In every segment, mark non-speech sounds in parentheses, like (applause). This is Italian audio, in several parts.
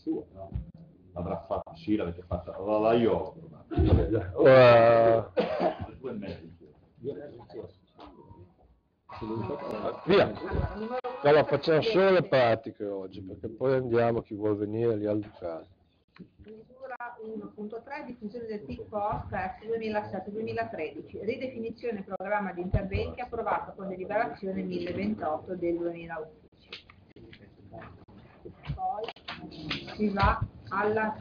sua, no? L'avrà fatto, sì, l'avete fatta, la, la io. Ora, (coughs) Due e mezzo. via. Ma facciamo solo le pratiche oggi, perché poi andiamo chi vuol venire lì al Ducato. Misura 1.3 diffusione del PIC post verso 2007-2013, ridefinizione programma di interventi approvato con deliberazione 1028 del 2011. Poi si va alla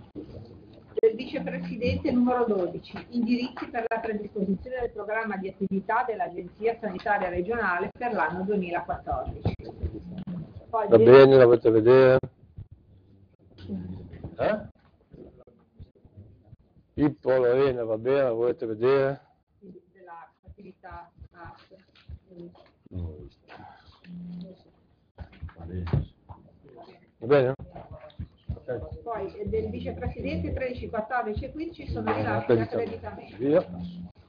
del vicepresidente numero 12, indirizzi per la predisposizione del programma di attività dell'Agenzia Sanitaria Regionale per l'anno 2014. Poi Va bene, la volete vedere? Eh? Pippo, Lorena, va bene, la volete vedere? della attività arte. Va bene? Poi eh, del vicepresidente 13, 14 e 15 sono rilasci di accreditamento. Via.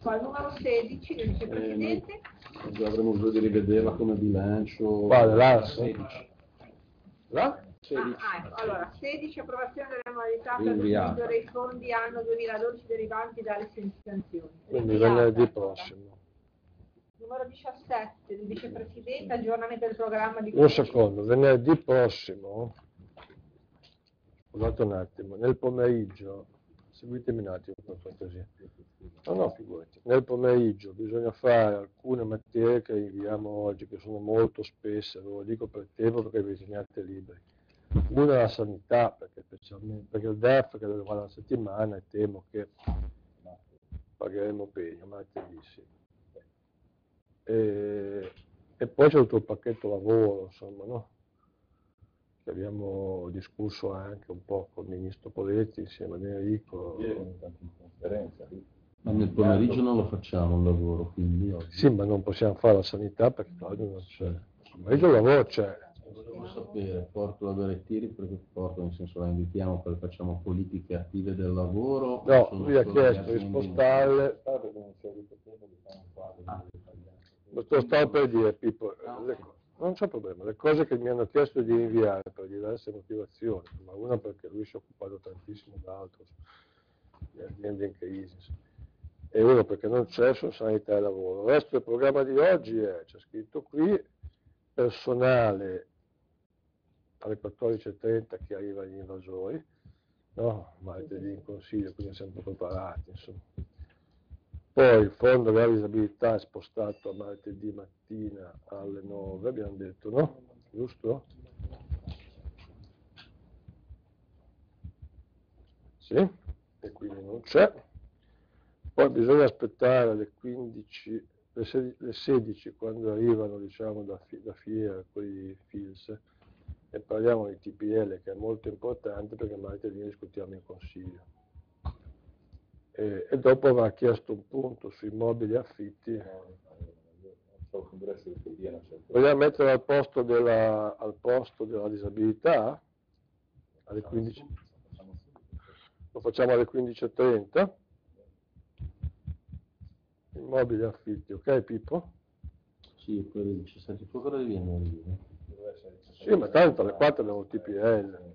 Poi il numero 16 del vicepresidente, Oggi avremo bisogno di rivederla come bilancio. Là, sì. 16. Là? ah, ah, ecco, allora 16 approvazione delle modalità per l'utilizzo dei fondi anno 2012 derivanti dalle sanzioni. Quindi venerdì prossimo. Numero 17 del vicepresidente, aggiornamento del programma di Un secondo, venerdì prossimo, scusate un attimo, nel pomeriggio, seguitemi un attimo per cortesia. No, no, figurati. Nel pomeriggio bisogna fare alcune materie che inviamo oggi, che sono molto spesse, ve lo dico per tempo perché vi teniate liberi. Una è la sanità, perché, perché il DEF che fare una settimana e temo che pagheremo bene, martedì sì. E, e poi c'è tutto il pacchetto lavoro, insomma, no? Che abbiamo discusso anche un po' con il ministro Poletti insieme ad Enrico. Ma nel pomeriggio non lo facciamo un lavoro, quindi oggi. Sì, ma non possiamo fare la sanità perché Claudio non c'è. Il pomeriggio il lavoro c'è. Volevo sapere, porto la Berettini perché porto, nel senso la invitiamo perché facciamo politiche attive del lavoro. No, lui ha chiesto di spostarle. Lo sto per dire, Pippo, le co- non c'è problema, le cose che mi hanno chiesto di inviare per diverse motivazioni, ma una perché lui si è occupato tantissimo d'altro, di aziende in crisi, e uno perché non c'è su sanità e lavoro. Il resto del programma di oggi è, c'è scritto qui, personale alle 14.30 che arriva agli invasori, no? martedì in consiglio, quindi siamo preparati. Insomma. Poi il fondo della disabilità è spostato a martedì mattina alle 9, abbiamo detto, no? Giusto? Sì, e quindi non c'è. Poi bisogna aspettare le 15, le 16, le 16 quando arrivano diciamo da, da fiera quei FILS e parliamo di TPL che è molto importante perché martedì discutiamo in consiglio. E, e dopo avrà chiesto un punto sui mobili affitti. Vogliamo mettere al posto della, al posto della disabilità? Alle 15? Lo facciamo alle 15.30? Immobili affitti, ok Pippo? Sì, quello di 17, tu cosa devi? Sì, ma tanto alle 4 abbiamo il TPL.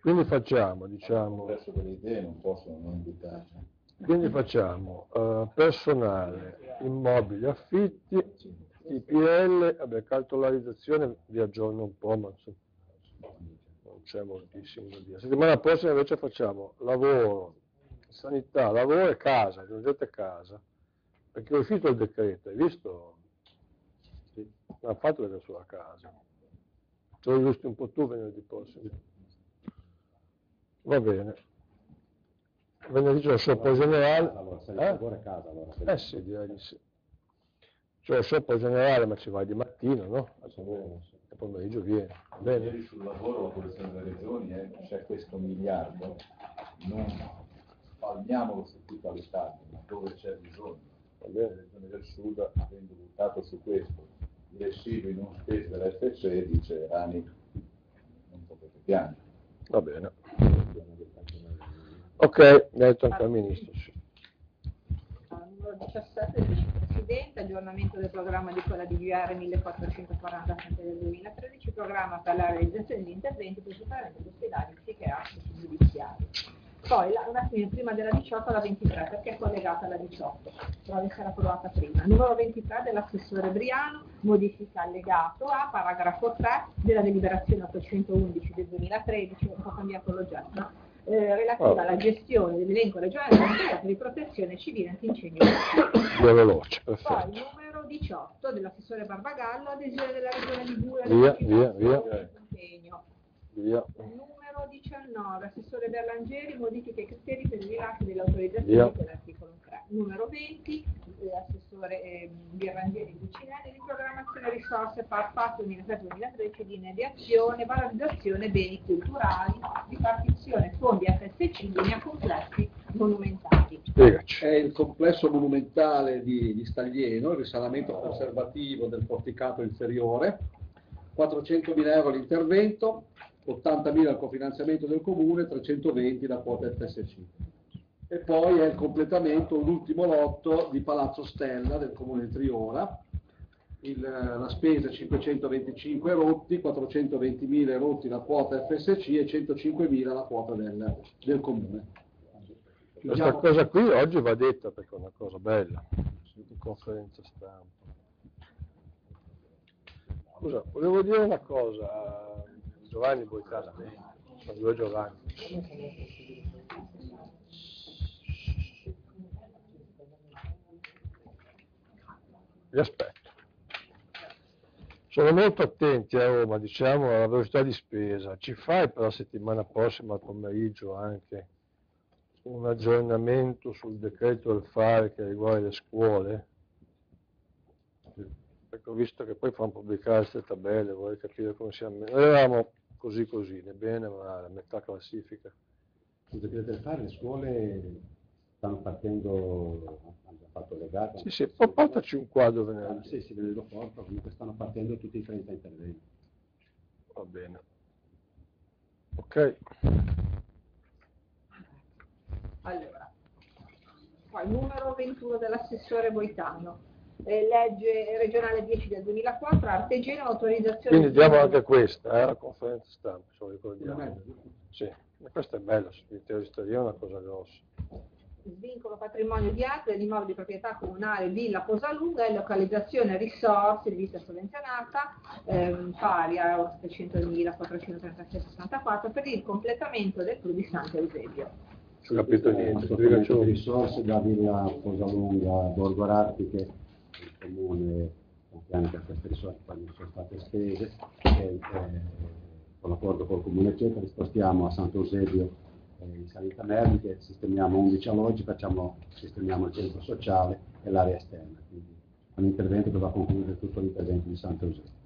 Quindi facciamo, diciamo, Adesso delle idee non possono non invitarci. quindi facciamo eh, personale, immobili, affitti, TPL, vabbè, cartolarizzazione vi aggiorno un po', ma non c'è moltissimo da dire. Settimana prossima invece facciamo lavoro, sanità, lavoro e casa, aggiungete casa, perché è uscito il decreto, hai visto? Sì, ha fatto vedere sulla casa. Te lo giusto un po' tu venerdì prossimo. Va bene. Venerdì c'è lo sciopero generale. Allora, se Eh? è casa, allora. Eh sì, direi di sì. C'è lo sciopero generale, ma ci vai di mattina, no? E pomeriggio viene. Va bene? Ieri sul lavoro, la posizione delle regioni è c'è questo miliardo, non palmiamolo su tutta l'Italia, ma dove c'è bisogno. Va Le bene. regioni del sud, avendo buttato su questo, i residui non spesi dell'FC, dice Rani, non potete piangere. Va bene. Ok, detto anche il ministro. Sì. al numero 17 del vicepresidente, aggiornamento del programma di quella di VR 1447 del 2013, programma per la realizzazione di interventi principalmente agli ospedali psichiatrici giudiziari. Poi la, un attimo prima della 18 alla 23 perché è collegata alla 18, però essere approvata prima. Numero 23 dell'assessore Briano, modifica allegato a paragrafo 3 della deliberazione 811 del 2013, un po' cambiato l'oggetto, eh, relativa Oh. alla gestione dell'elenco regionale delle attività di protezione civile antincendio. Due veloce, Poi perfetto. numero 18 dell'assessore Barbagallo, adesione della regione Liguria. Via, via, via. impegno. Via. Numero 19, assessore Berlangeri, modifiche ai criteri per il rilascio delle autorizzazioni Via. per l'articolo 3. Numero 20, eh, assessore eh, Berlangeri Cucinelli, di programmazione risorse PARPAT 2007-2013 di mediazione, valorizzazione beni culturali, ripartizione fondi FSC, linea complessi monumentali. Spiegaci. È il complesso monumentale di, di Staglieno, il risanamento conservativo del porticato inferiore, 400.000 euro l'intervento, 80.000 il cofinanziamento del comune, 320 la quota FSC. E poi è il completamento, un ultimo lotto di Palazzo Stella del comune di Triora, il- la spesa 525 rotti, 420.000 rotti la quota FSC e 105.000 la quota del, del comune. Questa cosa qui oggi va detta perché è una cosa bella, in conferenza stampa. Scusa, volevo dire una cosa, Giovanni Boitana, sono due Giovanni. Vi aspetto. Sono molto attenti a Roma, diciamo, alla velocità di spesa. Ci fai per la settimana prossima al pomeriggio anche un aggiornamento sul decreto del fare che riguarda le scuole? Perché ho visto che poi fanno pubblicare queste tabelle, vorrei capire come siamo. Eravamo così così, né bene male, a metà classifica. Sul decreto del fare le scuole stanno partendo, hanno già fatto legato. Sì, sì, poi portaci un quadro Ah, venerdì. Sì, sì, ve ne do porto, comunque stanno partendo tutti i 30 interventi. Va bene. Ok, Allora, poi numero 21 dell'assessore Boitano, eh, legge regionale 10 del 2004, Artegeno, autorizzazione... quindi diamo anche questa, eh, la conferenza stampa, se lo ricordiamo. Sì, ma questa è bella, il stadio è una cosa grossa. Svincolo patrimonio di altri dell'immobile di proprietà comunale Villa Posalunga e localizzazione risorse di vita sovvenzionata ehm, pari a 700.436,64 per il completamento del clou di Sant'Eusebio. Non ho capito niente, un- risorse da Villa Posalunga, Borgo Aratiche, il comune contiene che queste risorse non sono state spese, e, eh, con l'accordo col comune eccetera, spostiamo a Sant'Eusebio eh, in sanità mediche, sistemiamo 11 alloggi, facciamo, sistemiamo il centro sociale e l'area esterna, quindi un intervento che va a concludere tutto l'intervento di Sant'Eusebio.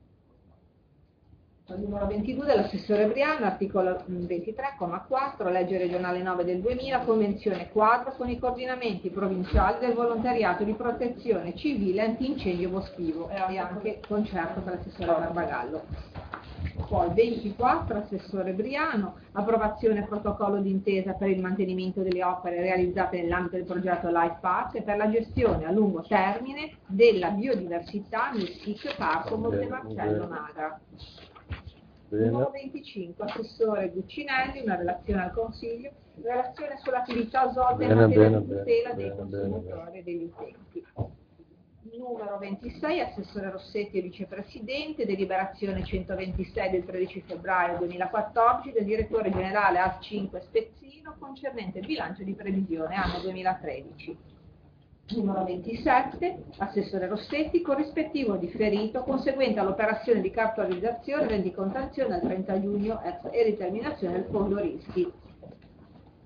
Al numero 22 dell'assessore Briano, articolo mm, 23,4, legge regionale 9 del 2000, convenzione quadro con i coordinamenti provinciali del volontariato di protezione civile antincendio boschivo e anche concerto per l'assessore Barbagallo. Poi 24, assessore Briano, approvazione protocollo d'intesa per il mantenimento delle opere realizzate nell'ambito del progetto Life Park e per la gestione a lungo termine della biodiversità nel SIC Parco Monte Marcello. Magra. Numero 25, assessore Guccinelli, una relazione al Consiglio, relazione sull'attività svolte in materia di tutela dei consumatori e degli utenti. Numero 26, assessore Rossetti e vicepresidente, deliberazione 126 del 13 febbraio 2014 del direttore generale A5 Spezzino concernente il bilancio di previsione anno 2013. Numero 27, assessore Rossetti, corrispettivo differito conseguente all'operazione di cartolarizzazione, rendicontazione al 30 giugno e riterminazione del fondo rischi.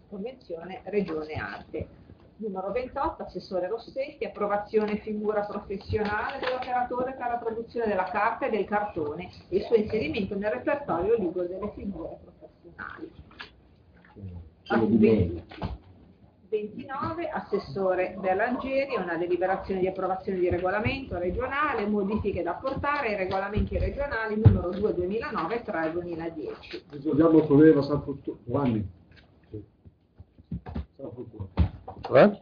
Convenzione Regione Arte. Numero 28, assessore Rossetti, approvazione figura professionale dell'operatore per la produzione della carta e del cartone e il suo inserimento nel repertorio Ligure delle figure professionali. Bene. 29, assessore Berlangeri, una deliberazione di approvazione di regolamento regionale, modifiche da apportare ai regolamenti regionali numero 2 2009 e 3 2010. Ricordiamo che aveva San Giovanni. San Frutturo. Eh?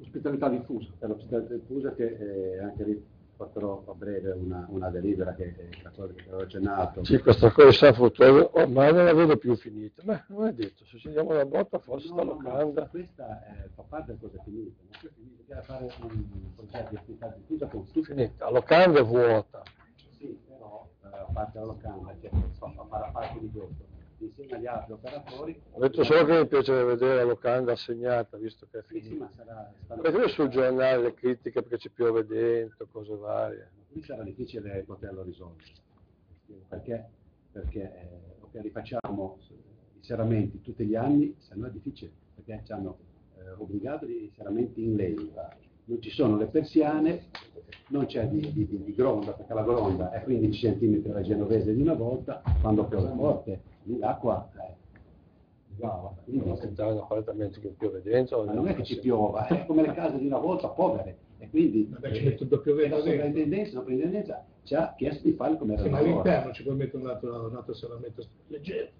Ospitalità diffusa. per l'ospitalità diffusa che eh, anche lì porterò a breve una, una delibera che è la cosa che avevo accennato. Sì, questa cosa di San Fruttuoso ormai non la vedo più finita. Beh, non è detto, se ci diamo la botta forse sta No, no, ma locanda. Questa eh, fa parte delle cose finite, ma poi bisogna fare un progetto di attività diffusa con tutti. Finita, la locanda è vuota. Sì, però eh, a parte la locanda, che fa, fa parte di questo, insieme agli altri operatori. Ho detto solo che mi piacerebbe vedere la locanda assegnata, visto che è Sì, sì, finita. ma sarà, sarà- Vedete sul giornale le critiche perché ci piove dentro, cose varie. qui sarà difficile poterlo risolvere. Perché? Perché eh, rifacciamo i serramenti tutti gli anni, se no è difficile, perché ci hanno eh, obbligato i serramenti in legno. Non ci sono le persiane, non c'è di, di- di- di gronda, perché la gronda è 15 cm la genovese di una volta, quando piove forte, lì l'acqua eh, quindi Devo entrare in un appartamento che piove dentro. ma non è che ci piova, è come le case di una volta povere. E quindi Vabbè, ci metto il doppio la vento sovrintendenza, la sovrintendenza ci ha chiesto di fare come era Sì, ma all'interno ci puoi mettere un altro, un altro serramento leggero.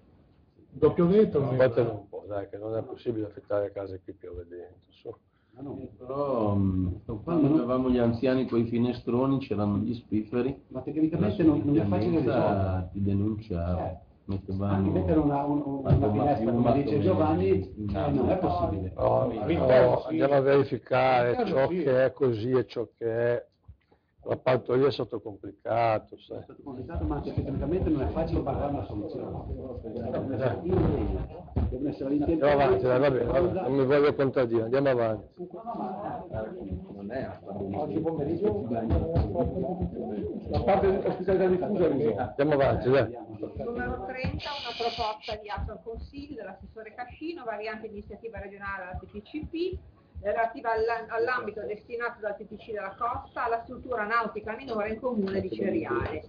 Il doppio non volte è- non può, dai, che non è possibile affittare case che piove dentro. su. Ma no, Però mh, quando avevamo gli anziani con i finestroni c'erano gli spifferi. ma tecnicamente non, non è facile risolvere. Ti denunciava. Eh, Mettevamo Anche mettere una, un- una finestra, come dice Giovanni, eh, non è possibile. No, no, andiamo a verificare ciò sì. che è così e ciò che è. La partoria è stato complicato, È sai. stato complicato, ma anche tecnicamente non è facile trovare una soluzione. Linea, devono essere. Andiamo avanti, dai, va bene, va bene, non mi voglio contraddire, andiamo avanti. Non è Oggi pomeriggio la parte di ospitalità diffusa è. Andiamo avanti, dai. Numero 30, una proposta di atto al Consiglio dell'assessore Cascino, variante iniziativa regionale alla TPCP, relativa all'am- all'ambito destinato dal TPC della Costa alla struttura nautica minore in comune di Ceriale.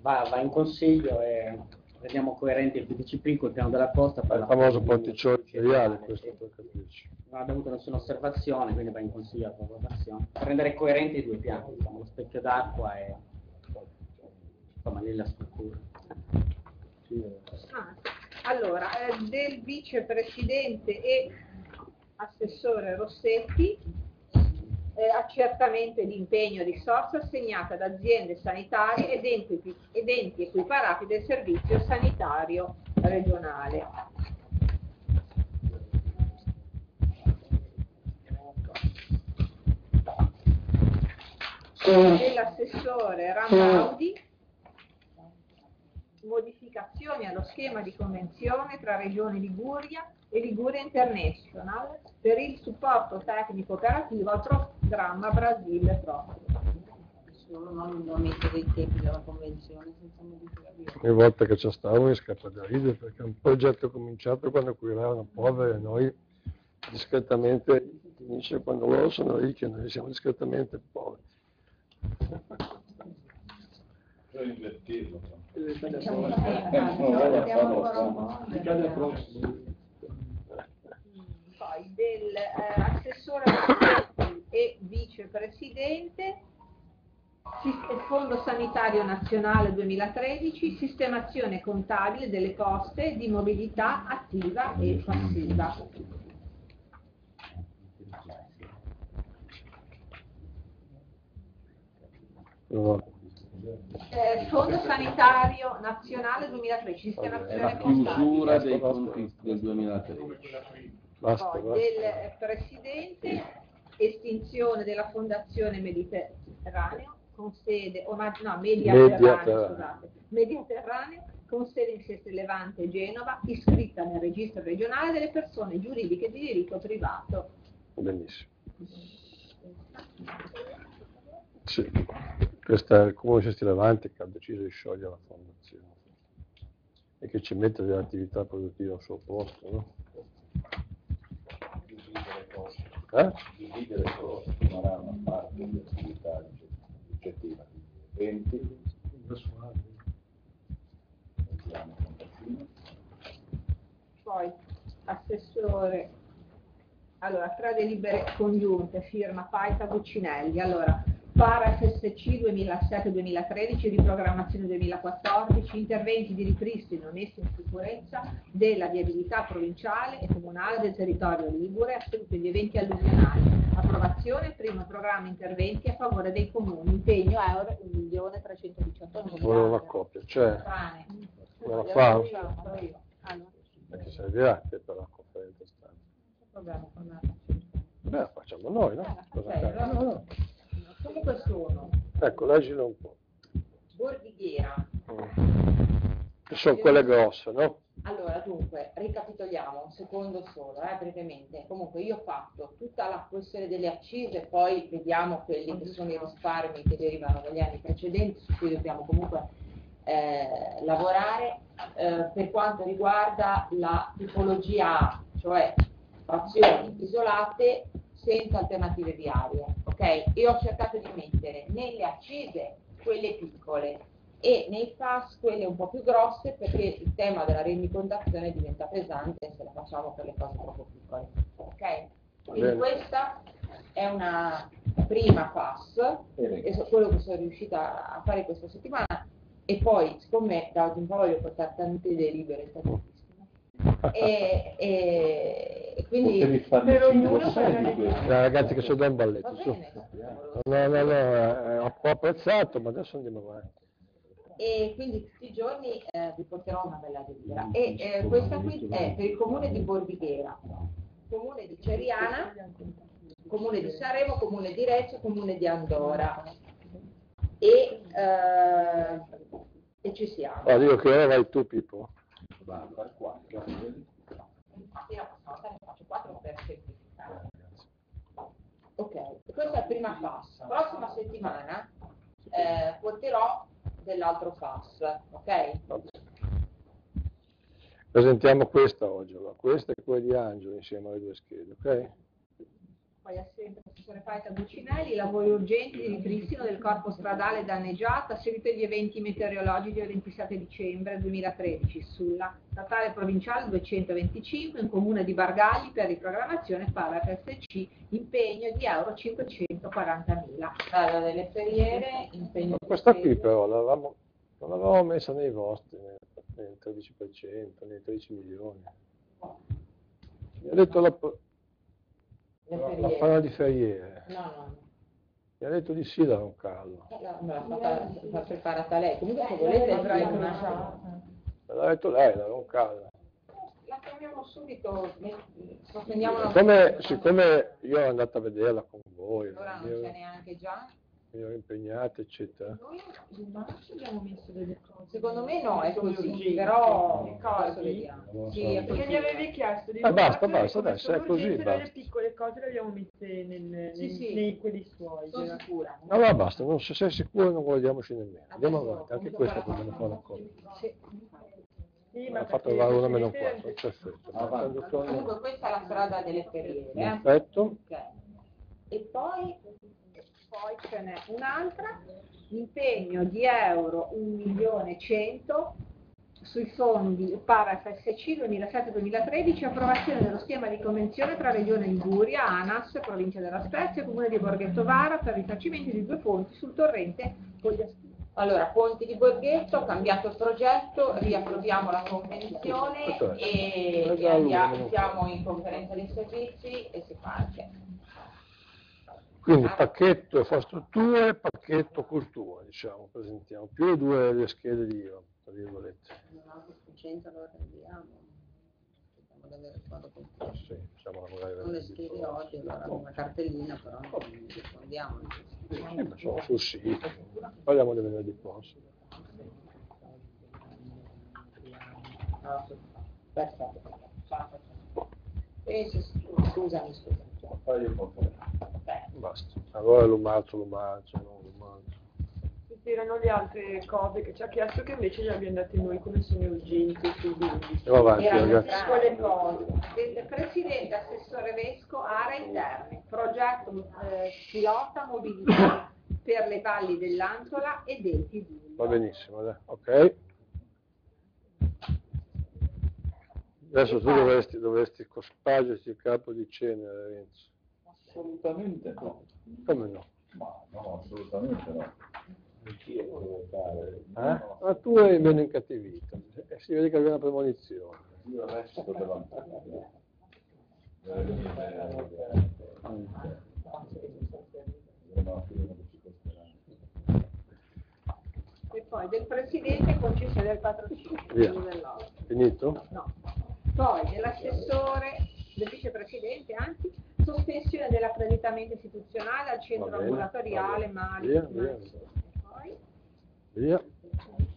Va, va in consiglio e rendiamo coerente il PTCP col piano della costa. Il famoso porticciolo cereale, questo per capirci. Non abbiamo avuto nessuna osservazione, quindi va in consiglio la approvazione. Per rendere coerenti i due piani, diciamo, lo specchio d'acqua e insomma lì la struttura. Ah, Allora, eh, del vicepresidente e assessore Rossetti, eh, accertamento di impegno di risorse assegnate ad aziende sanitarie ed enti, ed enti equiparati del servizio sanitario regionale. Dell'assessore Ramaudi, modificazioni allo schema di convenzione tra Regione Liguria e Liguria International per il supporto tecnico operativo al programma Brasile Pro. Solo non non mettere i tempi della convenzione senza modificare. Ogni volta che ci stavo mi scappa da ridere perché è un progetto cominciato quando qui erano poveri e noi discretamente finisce quando loro sono ricchi e noi siamo discretamente poveri. Bisogna invertirlo. Diciamo Eh, che abbiamo ancora un po'. Dipende dal prossimo. Poi del eh, e vicepresidente, Fondo Sanitario Nazionale 2013, sistemazione contabile delle poste di mobilità attiva e passiva. Eh, Fondo Sanitario Nazionale 2013, È sistemazione la contabile. chiusura dei conti del 2013. Basta, Poi basta. del Presidente, estinzione della Fondazione Mediterraneo con sede, o ma- no, Mediaterraneo, Mediaterraneo. scusate, Mediterraneo con sede in Seste Levante e Genova, iscritta nel registro regionale delle persone giuridiche di diritto privato. Benissimo. Sì, questo è il comune di Sesti Levante che ha deciso di sciogliere la fondazione e che ci mette delle attività produttive al suo posto, no? Eh? Dividere costi, farà una parte di attività oggettiva di eventi. Poi, assessore, allora, tre delibere congiunte, firma Paita Guccinelli. Allora, Para FSC 2007-2013, riprogrammazione 2014, interventi di ripristino messi in sicurezza della viabilità provinciale e comunale del territorio ligure a seguito di eventi alluvionali. Approvazione, primo programma interventi a favore dei comuni, impegno euro 1.318.000. Volevo una copia, c'è, Pane. me la fa? Perché servirà te per la conferenza stampa. problema con la- Beh, facciamo noi, no? Eh, Cosa allora- No, no. Comunque sono Ecco, leggilo un po'. Bordighiera. Che sono quelle grosse, no? Allora, dunque, ricapitoliamo un secondo solo, eh, brevemente. Comunque io ho fatto tutta la questione delle accise, poi vediamo quelli che sono i risparmi che derivano dagli anni precedenti, su cui dobbiamo comunque eh, lavorare. Eh, per quanto riguarda la tipologia A, cioè frazioni isolate senza alternative viarie, E ho cercato di mettere nelle accise quelle piccole e nei FAS quelle un po' più grosse perché il tema della rendicontazione diventa pesante se la facciamo per le cose troppo piccole, ok? Quindi questa è una prima FAS, e so- quello che sono riuscita a fare questa settimana e poi siccome da oggi in poi voglio portare tante idee libere tantissime e, e, e quindi per ognuno. Dai, ragazzi che sono da un balletto, su. No, no, no, eh, ho apprezzato, ma adesso andiamo avanti. e quindi tutti i giorni eh, vi porterò una bella delibera e eh, questa qui è per il comune di Bordighera comune di Ceriana comune di Sanremo, comune di Reggio, comune di Andora e, eh, e ci siamo Allora, dico che ora vai tu, Pippo. Io ne faccio quattro per semplificare. Ok, questa è la prima FAS. Prossima settimana eh, porterò dell'altro FAS, ok? Presentiamo questa oggi, allora. questa e quella di Angelo insieme alle due schede, ok? Poi assente l'assessore Paita Bucinelli, lavori urgenti di ripristino del corpo stradale danneggiato a seguito degli eventi meteorologici del 27 dicembre 2013 sulla statale provinciale 225 in comune di Bargagli per riprogrammazione para FSC, impegno di euro 540.000. Allora, delle feriere, impegno questa qui però l'avevamo, non l'avevamo messa nei vostri, nel, nel 13%, nei 13 milioni. Mi ha detto la, Le la, la feriere. parola di Ferriere, No, no, no. mi ha detto di sì da Don Carlo. Eh, la- Me l'ha fatta- l'ha preparata lei. Comunque se volete avrai. Me l'ha detto lei, da Don Carlo. la chiamiamo subito, ne- sospendiamo la Siccome, siccome io ero andato a vederla con voi, Allora mi non c'è neanche già. Ero impegnato, eccetera. Noi in marzo abbiamo messo delle cose. Secondo me no, è così, però Ricordi? adesso vediamo. Sì, Perché mi così. avevi chiesto di Eh, basta, basta, come se è così, basta. le piccole cose le abbiamo messe nel, nei, Sì, sì. nei quelli suoi. Sono cioè. sicura. Allora basta, non, se sei sicuro non guardiamoci nemmeno. Andiamo Adesso avanti, anche questa farà- dobbiamo fare una cosa. Sì. Sì, ma ha fatto una questi meno differenti- 4, perfetto. Comunque questa è la strada delle feriere. eh. Perfetto. Ok. E poi Poi ce n'è un'altra, impegno di euro 1 milione 100 sui fondi para FSC 2007-2013, approvazione dello schema di convenzione tra Regione Liguria, ANAS, Provincia della Spezia e Comune di Borghetto Vara per il rifacimento di due ponti sul torrente Cogliastino. Allora, Ponti di Borghetto, ho cambiato il progetto, riapproviamo la convenzione e, e andiamo, siamo in conferenza dei servizi e si parte. Quindi pacchetto infrastrutture, pacchetto cultura, diciamo, presentiamo, più le due le schede di io, tra virgolette. Non ho sufficienza, allora rendiamo. Vediamo di avere quadro completo. Sì, diciamo magari Non le scrivi oggi, allora una cartellina, però non rispondiamo. Eh, ma sono sul sito, parliamo di venerdì prossimo. Perfetto. Eh, sì, sì, scusami, scusami. Ok. Basta. Allora lo marzo, lo marzo, no, lo marzo. Queste erano le altre cose che ci ha chiesto che invece gli abbiamo date noi come sono urgenti sui bimbi. Andiamo avanti ragazzi. Cose. Del Presidente Assessore Vesco, aree interne, progetto eh, pilota mobilità per le valli dell'Antola e del Tibullo. Va benissimo, dai. ok. Adesso tu dovresti, dovresti cospargerti il capo di cenere, Renzo. Assolutamente no. Come no? Ma no, assolutamente no. Eh? Ma tu hai meno incattivito, e si vede che avevi una premonizione. Io resto davanti. E poi del presidente concessione del patrocinio. Finito? No. Poi dell'assessore, del vicepresidente, anzi, sospensione dell'accreditamento istituzionale al centro ambulatoriale Mali. Via, via. Poi, Via.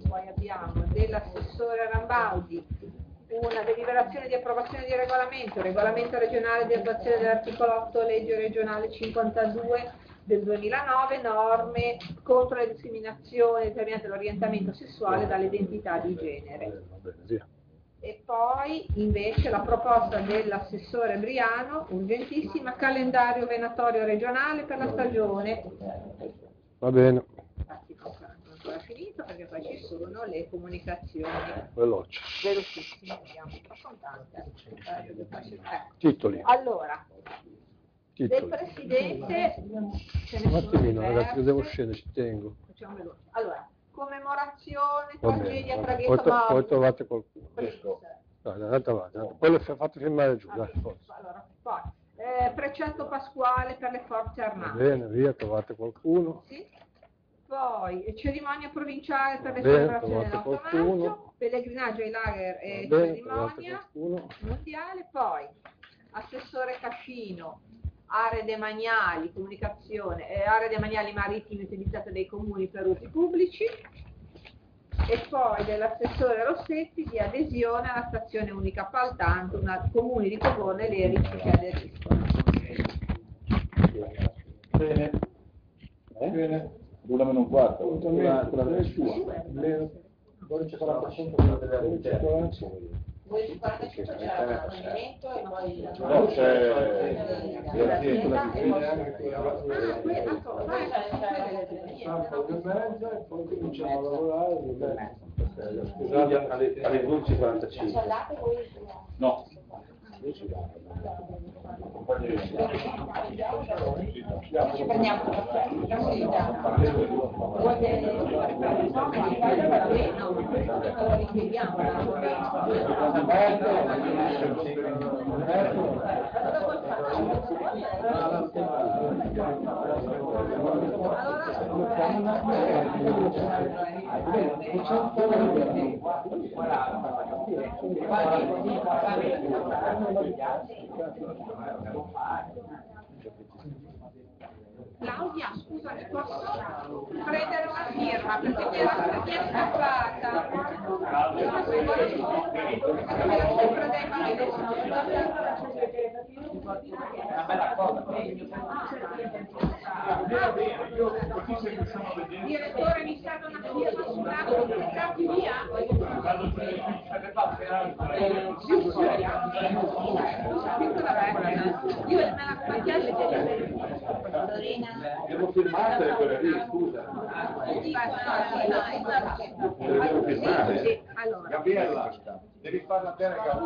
poi abbiamo dell'assessore Rambaudi una deliberazione di approvazione di regolamento, regolamento regionale di attuazione dell'articolo 8 legge regionale 52 del 2009, norme contro le discriminazioni determinate dall'orientamento sessuale e dall'identità di genere. E poi invece la proposta dell'assessore Briano, urgentissima, calendario venatorio regionale per la stagione. Va bene, non ancora finito perché poi ci sono le comunicazioni veloce. velocissime. Eh, ecco. Titoli, Allora, del titoli. presidente ce ne Un attimino ragazzi, che devo diverse. scendere, ci tengo. Facciamo veloce. Allora, commemorazione, Va tragedia, traghetto Mauro. poi trovate qualcuno. Dai, andate avanti, poi fa- fate firmare giù, forza. Allora, poi, eh, precetto pasquale per le forze Va armate. bene, via, trovate qualcuno. Sì. Poi eh, cerimonia provinciale per le Va bene, celebrazioni trovate dell'8 qualcuno. maggio, pellegrinaggio ai lager e Va bene, trovate cerimonia mondiale, poi assessore Cascino, aree demaniali, comunicazione, eh, aree demaniali marittime utilizzate dai comuni per usi pubblici e poi dell'assessore Rossetti di adesione alla stazione unica appaltante, una comuni di Covone e Lerici che aderiscono. Bene. Eh? Bene. L'una meno un quarto. Quella, quella è sua. Meno 12,45 Voi il 45 c'era l'approfondimento e poi la No, c'è quella, ecco, vai, e mezza e poi cominciamo a lavorare. Scusate, alle, alle 12.45. C'è latte voi? No. Ci prendiamo un caffè, caffè Vuoi che no, allora richiediamo Claudia, scusami, posso prendere una firma perché mi era è scappata. Io sono me la sempre Una bella cosa. Direttore, mi serve una firma su un atto che scappi via. Piccola vecchia. Io me la macchiaggio Devo firmare quelle lì, scusa. Devo firmare. Gabriella, devi farla bene, Gabriella.